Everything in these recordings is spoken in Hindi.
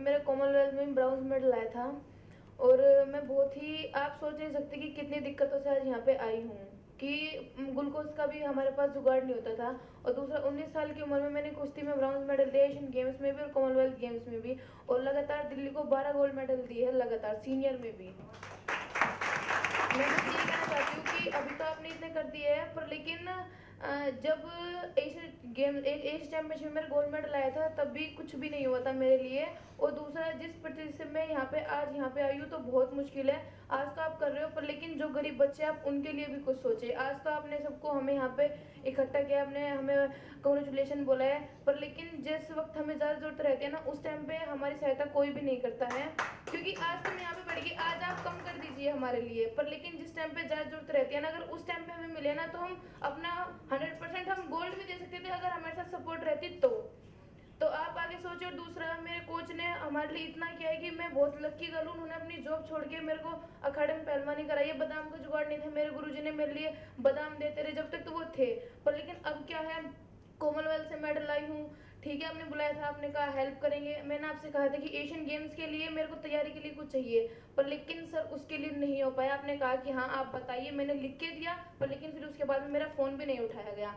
मेरे कॉमनवेल्थ में ब्राउज मेडल आया था और मैं बहुत ही, आप सोच नहीं सकते कि कितनी दिक्कतों से आज यहाँ पे आई हूँ कि ग्लूकोज का भी हमारे पास जुगाड़ नहीं होता था और दूसरा 19 साल की उम्र में मैंने कुश्ती में ब्राउन मेडल दिया एशियन गेम्स में भी और कॉमनवेल्थ गेम्स में भी और लगातार दिल्ली को 12 गोल्ड मेडल दिए है लगातार सीनियर में भी। मैं बस ये कहना चाहती हूँ कि अभी तो आपने इतने कर दिए हैं, पर लेकिन जब एशियन गेम एशियन चैंपियनशिप में गोल्ड मेडल आया था, तब भी कुछ भी नहीं हुआ था मेरे लिए। और दूसरा, जिस प्रतिशत में यहाँ पे, आज यहाँ पे आई हूँ तो बहुत मुश्किल है। आज तो आप कर रहे हो, पर लेकिन जो गरीब बच्चे आप उनके लिए भी कुछ सोचे। आज तो आपने सबको हमें यहाँ पे इकट्ठा किया, आपने हमें कंग्रेचुलेशन बोला है। पर लेकिन जिस वक्त हमें ज़्यादा ज़रूरत रहती है ना, उस टाइम पर हमारी सहायता कोई भी नहीं करता है क्योंकि आज तो मैं यहाँ पे बढ़ गई आज आप कम कर दीजिए हमारे लिए। पर लेकिन जिस टाइम पे ज़्यादा ज़रूरत रहती है ना, अगर उस टाइम पे हमें मिले ना तो हम अपना हंड्रेड परसेंट हम गोल्ड भी दे सकते थे, अगर हमारे साथ सपोर्ट रहती तो। तो आप आगे सोचो, दूसरा मेरे कोच ने हमारे लिए इतना किया है कि मैं बहुत लक्की गर्ल हूँ, उन्होंने अपनी जॉब छोड़ के मेरे को अखाड़े में पहलवानी कराई है। बादाम का जुगाड़ नहीं था मेरे गुरुजी ने मेरे लिए बादाम देते रहे जब तक तो वो थे। पर लेकिन अब क्या है कॉमनवेल्थ से मेडल आई हूँ ठीक है आपने बुलाया था आपने कहा हेल्प करेंगे। मैंने आपसे कहा था कि एशियन गेम्स के लिए मेरे को तैयारी के लिए कुछ चाहिए, पर लेकिन सर उसके लिए नहीं हो पाया। आपने कहा कि हाँ आप बताइए। मैंने लिख के दिया, पर लेकिन फिर उसके बाद में मेरा फ़ोन भी नहीं उठाया गया।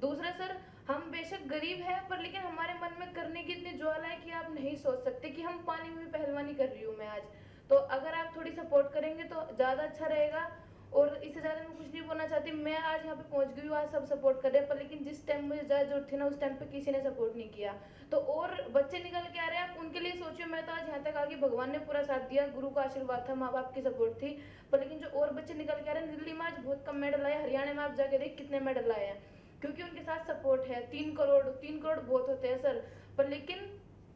दूसरा सर, हम बेशक गरीब है, पर लेकिन हमारे मन में करने की इतनी ज्वाला है कि आप नहीं सोच सकते कि हम पानी में भी पहलवानी कर रही हूँ मैं आज। तो अगर आप थोड़ी सपोर्ट करेंगे तो ज़्यादा अच्छा रहेगा। और इससे ज़्यादा मैं कुछ नहीं बोलना चाहती। मैं आज यहाँ पे पहुँच गई हूँ, आज सब सपोर्ट कर रहे हैं, पर लेकिन जिस टाइम मुझे ज़्यादा ज़रूरत थी ना, उस टाइम पे किसी ने सपोर्ट नहीं किया। तो और बच्चे निकल के आ रहे हैं, आप उनके लिए सोचिए, मैं तो आज यहाँ तक आगे भगवान ने पूरा साथ दिया, गुरु का आशीर्वाद था, माँ बाप की सपोर्ट थी। पर लेकिन जो और बच्चे निकल के आ रहे हैं, दिल्ली में आज बहुत कम मेडल आए, हरियाणा में आप जाके देख कितने मेडल आए हैं। क्योंकि उनके साथ सपोर्ट है, तीन करोड़ तीन करोड़ बहुत होते हैं सर पर लेकिन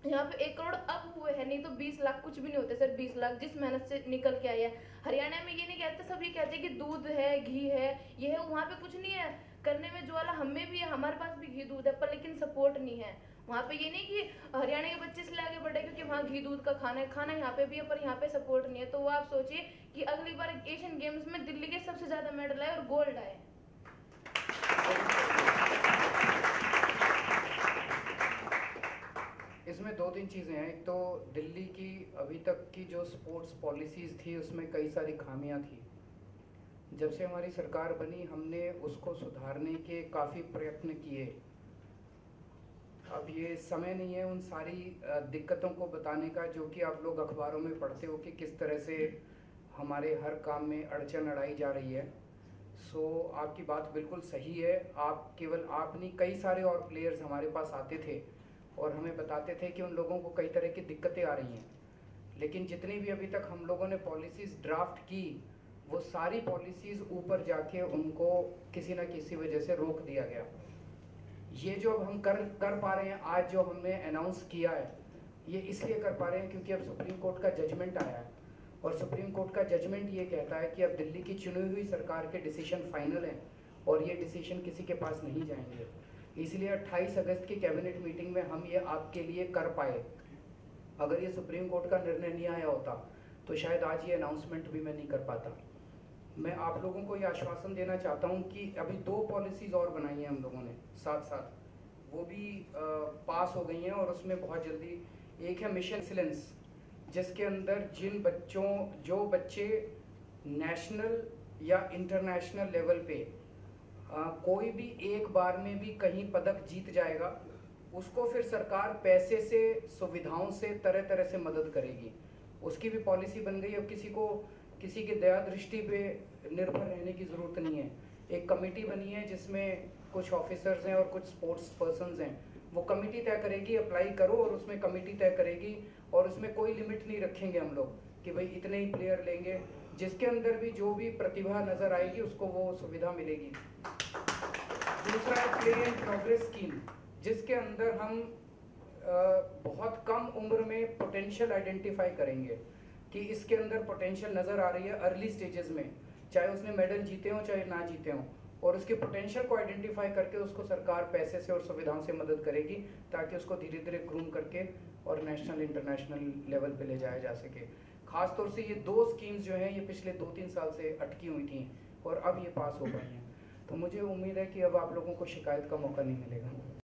यहाँ पे एक करोड़ अब हुए हैं, नहीं तो बीस लाख कुछ भी नहीं होते सर, बीस लाख जिस मेहनत से निकल के आए हैं। हरियाणा में ये नहीं कहते, सब ये कहते हैं कि दूध है, घी है, ये है, वहाँ पे कुछ नहीं है। करने में जो वाला हमें भी है, हमारे पास भी घी दूध है, पर लेकिन सपोर्ट नहीं है। वहाँ पे ये नहीं कि हरियाणा के बच्चे इसलिए आगे बढ़े क्योंकि वहाँ घी दूध का खाना है, खाना यहाँ पे भी है, पर यहाँ पे सपोर्ट नहीं है। तो वो आप सोचिए कि अगली बार एशियन गेम्स में दिल्ली के सबसे ज़्यादा मेडल आए और गोल्ड आए। इसमें दो तीन चीज़ें हैं। एक तो दिल्ली की अभी तक की जो स्पोर्ट्स पॉलिसीज़ थी उसमें कई सारी खामियाँ थी। जब से हमारी सरकार बनी हमने उसको सुधारने के काफ़ी प्रयत्न किए। अब ये समय नहीं है उन सारी दिक्कतों को बताने का जो कि आप लोग अखबारों में पढ़ते हो कि किस तरह से हमारे हर काम में अड़चन अड़ाई जा रही है। सो so, आपकी बात बिल्कुल सही है। आप केवल आप नहीं कई सारे और प्लेयर्स हमारे पास आते थे। और हमें बताते थे कि उन लोगों को कई तरह की दिक्कतें आ रही हैं। लेकिन जितनी भी अभी तक हम लोगों ने पॉलिसीज़ ड्राफ्ट की, वो सारी पॉलिसीज़ ऊपर जाके उनको किसी न किसी वजह से रोक दिया गया। ये जो हम कर कर पा रहे हैं, आज जो हमने अनाउंस किया है, ये इसलिए कर पा रहे हैं क्योंकि अब सुप्रीम कोर्ट का जजमेंट आया है। और सुप्रीम कोर्ट का जजमेंट ये कहता है कि अब दिल्ली की चुनी हुई सरकार के डिसीज़न फाइनल हैं और ये डिसीज़न किसी के पास नहीं जाएँगे। इसलिए 28 अगस्त की कैबिनेट मीटिंग में हम ये आपके लिए कर पाए। अगर ये सुप्रीम कोर्ट का निर्णय नहीं आया होता तो शायद आज ये अनाउंसमेंट भी मैं नहीं कर पाता। मैं आप लोगों को ये आश्वासन देना चाहता हूँ कि अभी दो पॉलिसीज़ और बनाई हैं हम लोगों ने साथ साथ वो भी आ, पास हो गई हैं और उसमें बहुत जल्दी। एक है मिशन एक्सीलेंस जिसके अंदर जिन बच्चों जो बच्चे नेशनल या इंटरनेशनल लेवल पे आ, कोई भी एक बार में भी कहीं पदक जीत जाएगा उसको फिर सरकार पैसे से सुविधाओं से तरह तरह से मदद करेगी। उसकी भी पॉलिसी बन गई अब किसी को किसी की दया दृष्टि पे निर्भर रहने की ज़रूरत नहीं है। एक कमेटी बनी है जिसमें कुछ ऑफिसर्स हैं और कुछ स्पोर्ट्स पर्सन हैं। वो कमेटी तय करेगी अप्लाई करो और उसमें कमेटी तय करेगी और उसमें कोई लिमिट नहीं रखेंगे हम लोग कि भाई इतने ही प्लेयर लेंगे। जिसके अंदर भी जो भी प्रतिभा नज़र आएगी उसको वो सुविधा मिलेगी। दूसरा है प्ले एंड प्रोग्रेस स्कीम जिसके अंदर हम बहुत कम उम्र में पोटेंशियल आइडेंटिफाई करेंगे कि इसके अंदर पोटेंशियल नज़र आ रही है अर्ली स्टेजेस में, चाहे उसने मेडल जीते हो, चाहे ना जीते हो, और उसके पोटेंशियल को आइडेंटिफाई करके उसको सरकार पैसे से और सुविधाओं से मदद करेगी, ताकि उसको धीरे धीरे ग्रूम करके और नेशनल इंटरनेशनल लेवल पे ले जाया जा सके। खासतौर से ये दो स्कीम्स जो हैं, ये पिछले दो तीन साल से अटकी हुई थी और अब ये पास हो गई हैं। तो मुझे उम्मीद है कि अब आप लोगों को शिकायत का मौका नहीं मिलेगा।